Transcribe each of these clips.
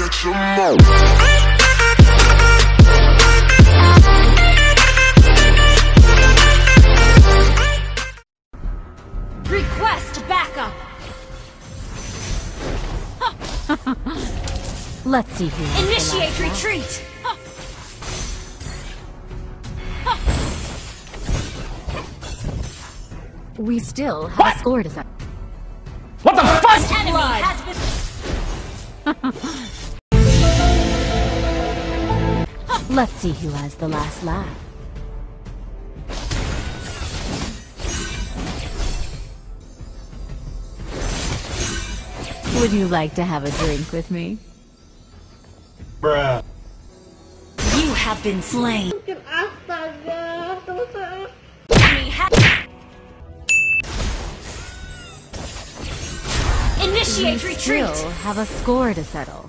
catch 'em all. Request backup! Let's see who. Initiate retreat! We still have a score to set. What the fuck? Enemy has been... Let's see who has the last laugh. Would you like to have a drink with me? Bruh. You have been slain. Astaga, selesai. Initiate we retreat! still have a score to settle.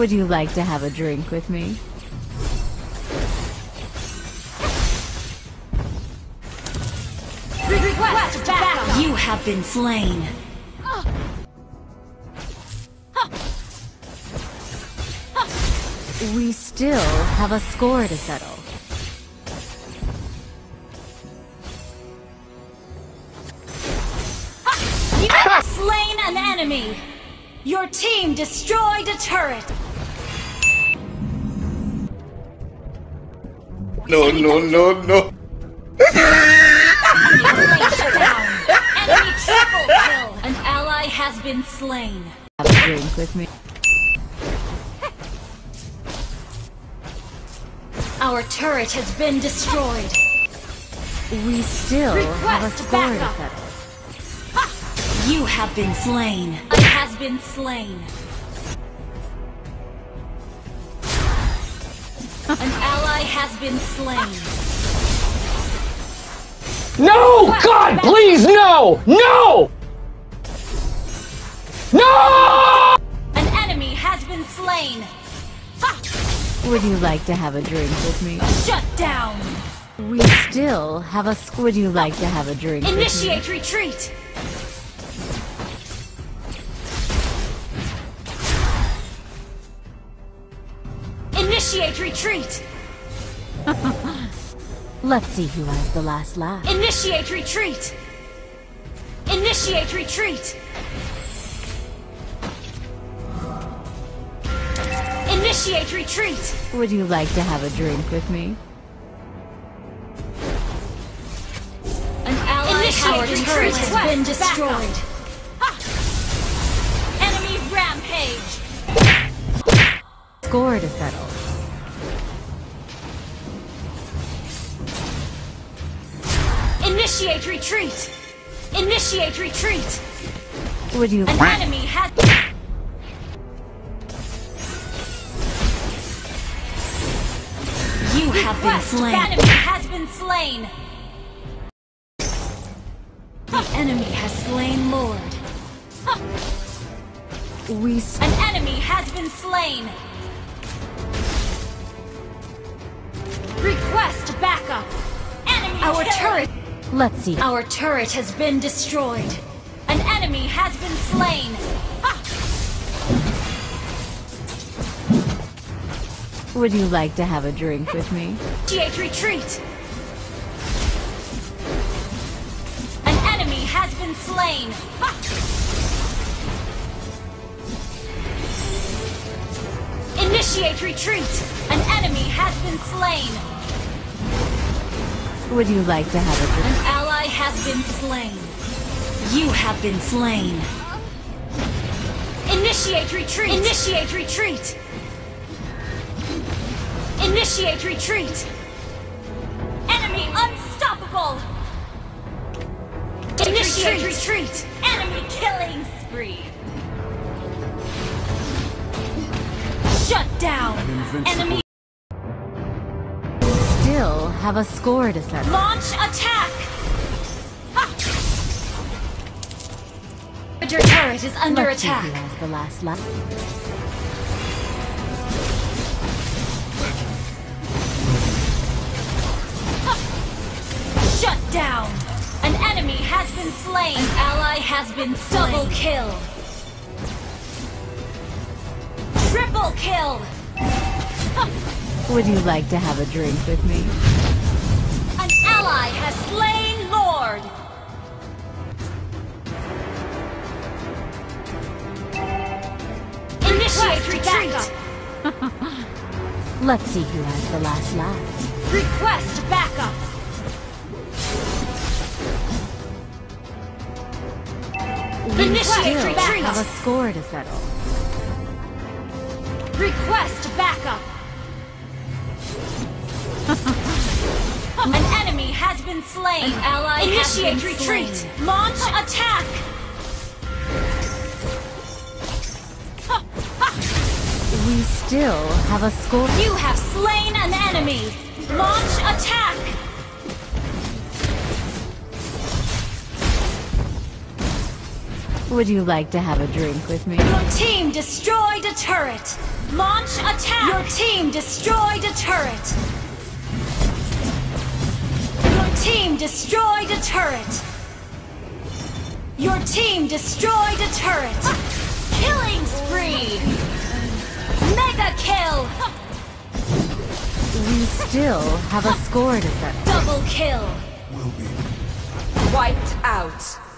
Would you like to have a drink with me? Request backup! You have been slain. We still have a score to settle. You have slain an enemy! Your team destroyed a turret! No, no, no, no. Enemy slain down! Enemy triple kill! An ally has been slain. Have a drink with me? Our turret has been destroyed. We still have a Request score to backup. You have been slain. It has been slain. An ally has been slain. No! God, please, no! No! No! An enemy has been slain. Would you like to have a drink with me? Shut down. We still have a squid you like to have a drink with? Initiate retreat. Initiate retreat. Let's see who has the last laugh. Initiate retreat. Initiate retreat. Initiate retreat. Would you like to have a drink with me? An ally Initiate turret retreat. has been destroyed. Enemy rampage. Score to settle. Initiate retreat. Initiate retreat. Would you? An enemy has. You have been slain. enemy has been slain. The enemy has slain Lord. We An enemy has been slain. Request backup. Enemy Our turret. Let's see. Our turret has been destroyed. An enemy has been slain. Would you like to have a drink with me? Initiate retreat. An enemy has been slain. Initiate retreat. An enemy has been slain. Would you like to have a drink? An ally has been slain. You have been slain. Initiate retreat. Initiate retreat. Initiate retreat. Enemy unstoppable. Initiate retreat. Enemy killing spree. Shut down. Enemy Still have a score to settle. launch attack. Ha! Your turret is under Let's see who attack. has the last laugh. Shut down. An enemy has been slain. An ally has been slain. Double kill. Triple kill. Would you like to have a drink with me? An ally has slain Lord. Initiate retreat. Let's see who has the last laugh. Request backup. We Initiate still retreat. have a score to settle. Request backup. An enemy has been slain. An ally Initiate been retreat. slain. Launch attack. We still have a score. You have slain an enemy. Launch attack. Would you like to have a drink with me? Your team destroyed a turret. Launch attack. Your team destroyed a turret. Your team destroyed a turret. Your team destroyed a turret. Killing spree. Mega kill. We still have a score to settle. Double kill. Will be. Wiped out.